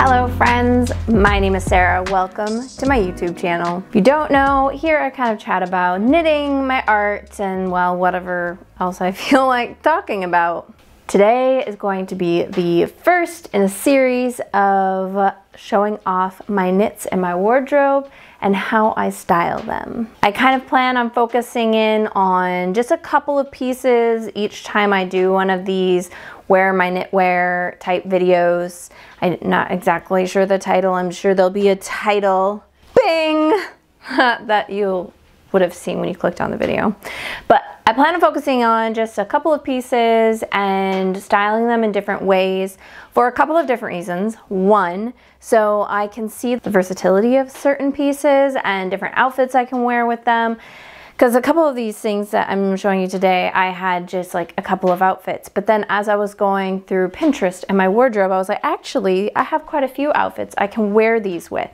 Hello friends, my name is Sarah. Welcome to my YouTube channel. If you don't know, here I kind of chat about knitting, my art, and well, whatever else I feel like talking about. Today is going to be the first in a series of showing off my knits and my wardrobe and how I style them. I kind of plan on focusing in on just a couple of pieces each time I do one of these wear my knitwear type videos. I'm not exactly sure the title. I'm sure there'll be a title, bing, that you would have seen when you clicked on the video. But I plan on focusing on just a couple of pieces and styling them in different ways for a couple of different reasons. One, so I can see the versatility of certain pieces and different outfits I can wear with them. Because a couple of these things that I'm showing you today, I had just like a couple of outfits. But then as I was going through Pinterest and my wardrobe, I was like, actually, I have quite a few outfits I can wear these with.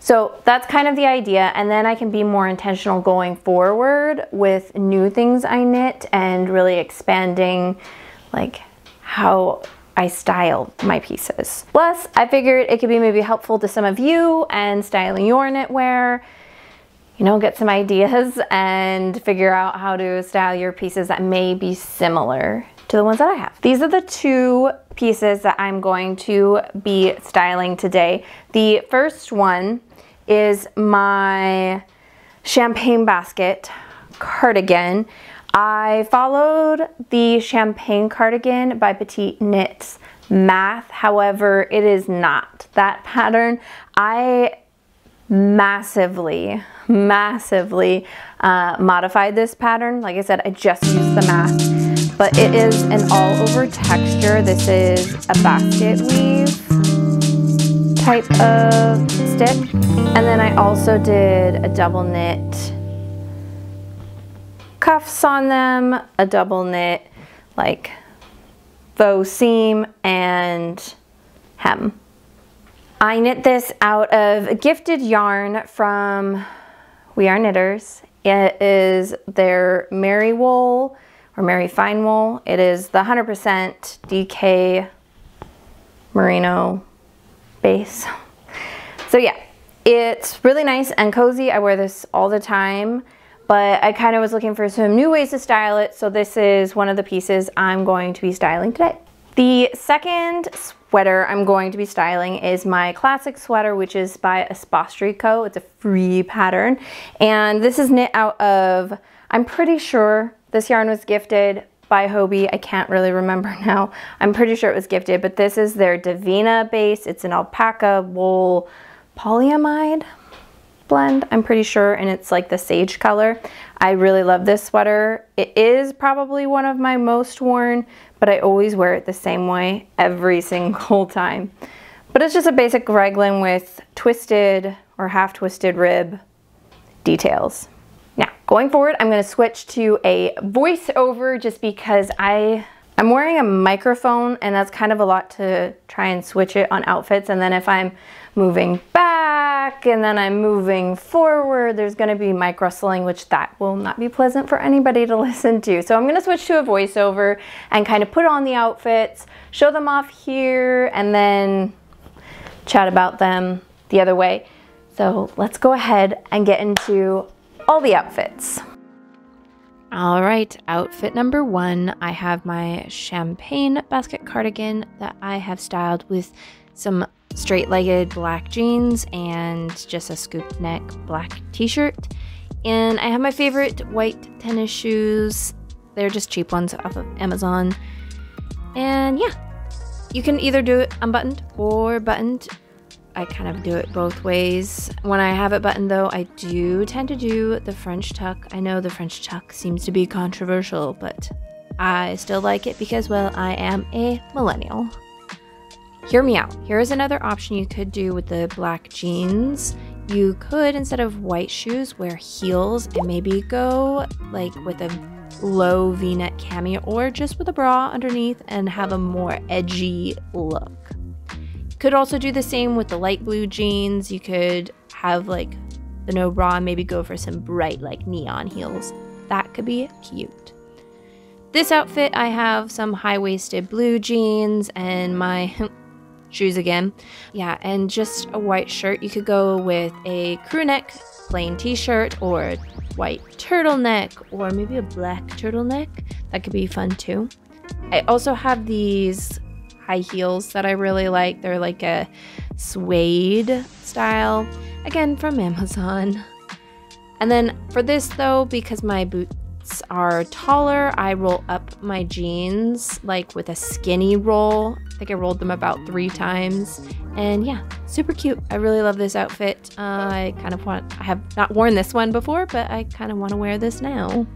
So that's kind of the idea. And then I can be more intentional going forward with new things I knit and really expanding like how I style my pieces. Plus, I figured it could be maybe helpful to some of you and styling your knitwear. You know, get some ideas and figure out how to style your pieces that may be similar to the ones that I have. These are the two pieces that I'm going to be styling today. The first one is my champagne basket cardigan. I followed the champagne cardigan by Petite Knits Math. However, it is not that pattern. I massively, massively uh, modified this pattern. Like I said, I just used the mask, but it is an all over texture. This is a basket weave type of stitch. And then I also did a double knit cuffs on them, a double knit like faux seam and hem. I knit this out of gifted yarn from We Are Knitters. It is their Meri Wool or Mary Fine Wool. It is the 100% DK merino base. So yeah, it's really nice and cozy. I wear this all the time, but I kind of was looking for some new ways to style it. So this is one of the pieces I'm going to be styling today. The second sweater I'm going to be styling is my classic sweater, which is by EspaceTricot. It's a free pattern. And this is knit out of, I'm pretty sure this yarn was gifted by Hobbii. I can't really remember now. I'm pretty sure it was gifted, but this is their Divina base. It's an alpaca wool polyamide blend, I'm pretty sure, and it's like the sage color. I really love this sweater. It is probably one of my most worn, but I always wear it the same way every single time. But it's just a basic raglan with twisted or half twisted rib details. Now, going forward, I'm gonna switch to a voiceover just because I, I'm wearing a microphone and that's kind of a lot to try and switch it on outfits. And then if I'm moving back and then I'm moving forward, there's gonna be mic rustling, which that will not be pleasant for anybody to listen to. So I'm gonna switch to a voiceover and kind of put on the outfits, show them off here, and then chat about them the other way. So let's go ahead and get into all the outfits. All right, outfit number one. I have my champagne basket cardigan that I have styled with some straight legged black jeans and just a scoop neck black t shirt. And I have my favorite white tennis shoes. They're just cheap ones off of Amazon. And yeah, you can either do it unbuttoned or buttoned. I kind of do it both ways. When I have it buttoned though, I do tend to do the French tuck. I know the French tuck seems to be controversial, but I still like it because, well, I am a millennial. Hear me out. Here is another option you could do with the black jeans. You could, instead of white shoes, wear heels and maybe go like with a low v-neck cami or just with a bra underneath and have a more edgy look. You Could also do the same with the light blue jeans. You could have like the no bra and maybe go for some bright like neon heels. That could be cute. This outfit, I have some high-waisted blue jeans and my shoes again. Yeah, and just a white shirt. You could go with a crew neck plain t-shirt or white turtleneck or maybe a black turtleneck. That could be fun too. I also have these high heels that I really like. They're like a suede style, again from Amazon. And then for this though, because my are taller, I roll up my jeans like with a skinny roll. I think I rolled them about three times. And yeah, super cute. I really love this outfit. Uh, I kind of want, I have not worn this one before, but I kind of want to wear this now.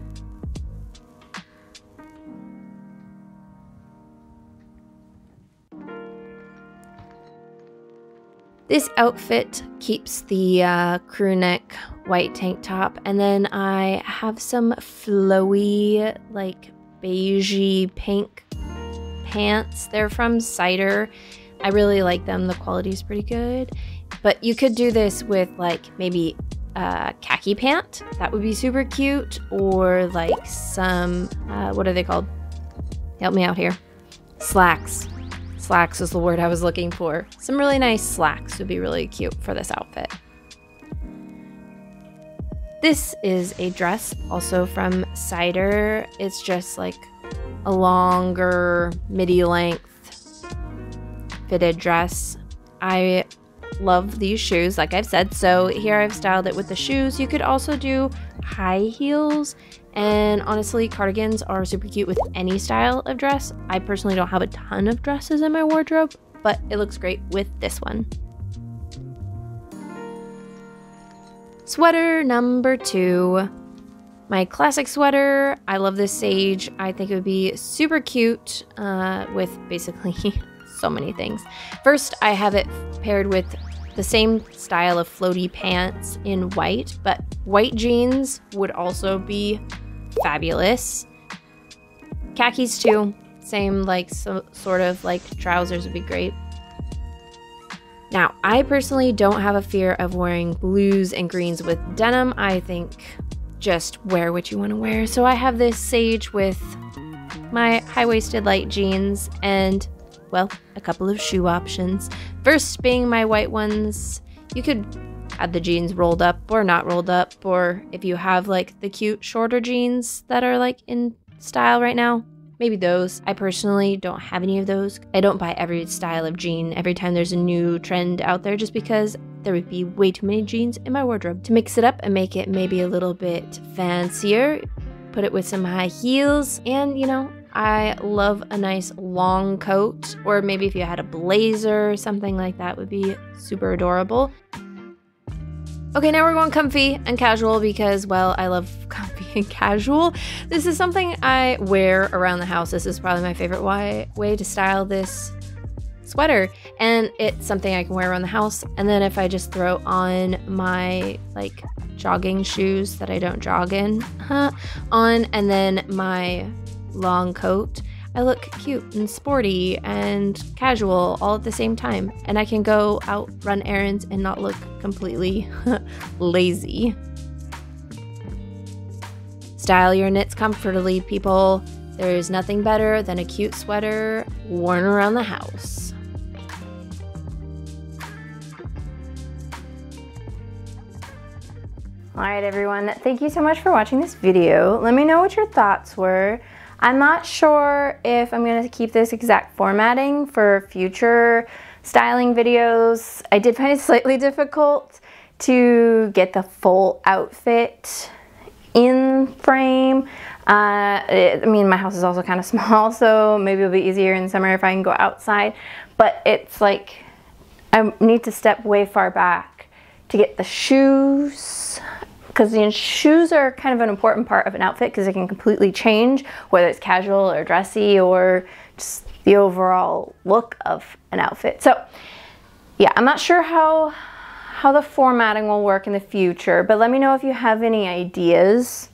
This outfit keeps the uh, crew neck white tank top, and then I have some flowy, like beigey pink pants. They're from Cider. I really like them. The quality is pretty good. But you could do this with like maybe a khaki pant. That would be super cute. Or like some, uh, what are they called? Help me out here. Slacks. Slacks is the word I was looking for. Some really nice slacks would be really cute for this outfit. This is a dress also from Cider. It's just like a longer midi length fitted dress. I love these shoes, like I've said. So here I've styled it with the shoes. You could also do high heels and honestly, cardigans are super cute with any style of dress. I personally don't have a ton of dresses in my wardrobe, but it looks great with this one. Sweater number two. My classic sweater. I love this sage. I think it would be super cute uh, with basically so many things. First, I have it paired with the same style of floaty pants in white, but white jeans would also be fabulous. Khakis too. Same like so, sort of like trousers would be great. Now, I personally don't have a fear of wearing blues and greens with denim. I think just wear what you want to wear. So I have this sage with my high-waisted light jeans and well, a couple of shoe options. First being my white ones. You could have the jeans rolled up or not rolled up, or if you have like the cute shorter jeans that are like in style right now, maybe those. I personally don't have any of those. I don't buy every style of jean every time there's a new trend out there just because there would be way too many jeans in my wardrobe. To mix it up and make it maybe a little bit fancier, put it with some high heels, and you know, I love a nice long coat, or maybe if you had a blazer, something like that would be super adorable. Okay, now we're going comfy and casual because, well, I love comfy and casual. This is something I wear around the house. This is probably my favorite way, way to style this sweater. And it's something I can wear around the house. And then if I just throw on my like jogging shoes that I don't jog in huh, on, and then my long coat, I look cute and sporty and casual all at the same time, and I can go out run errands and not look completely lazy. Style your knits comfortably, people. There's nothing better than a cute sweater worn around the house. Alright everyone, thank you so much for watching this video. Let me know what your thoughts were. I'm not sure if I'm going to keep this exact formatting for future styling videos. I did find it slightly difficult to get the full outfit in frame. Uh, it, I mean, my house is also kind of small, so maybe it'll be easier in summer if I can go outside. But it's like, I need to step way far back to get the shoes because the shoes are kind of an important part of an outfit because it can completely change whether it's casual or dressy or just the overall look of an outfit. So yeah, I'm not sure how how the formatting will work in the future, but let me know if you have any ideas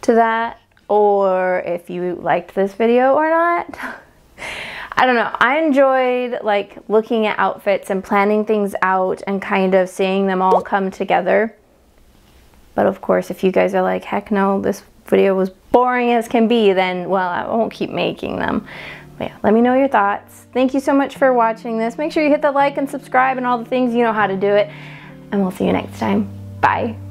to that or if you liked this video or not. I don't know. I enjoyed like looking at outfits and planning things out and kind of seeing them all come together. But of course, if you guys are like, heck no, this video was boring as can be, then, well, I won't keep making them. But yeah, let me know your thoughts. Thank you so much for watching this. Make sure you hit the like and subscribe and all the things. You know how to do it. And we'll see you next time. Bye.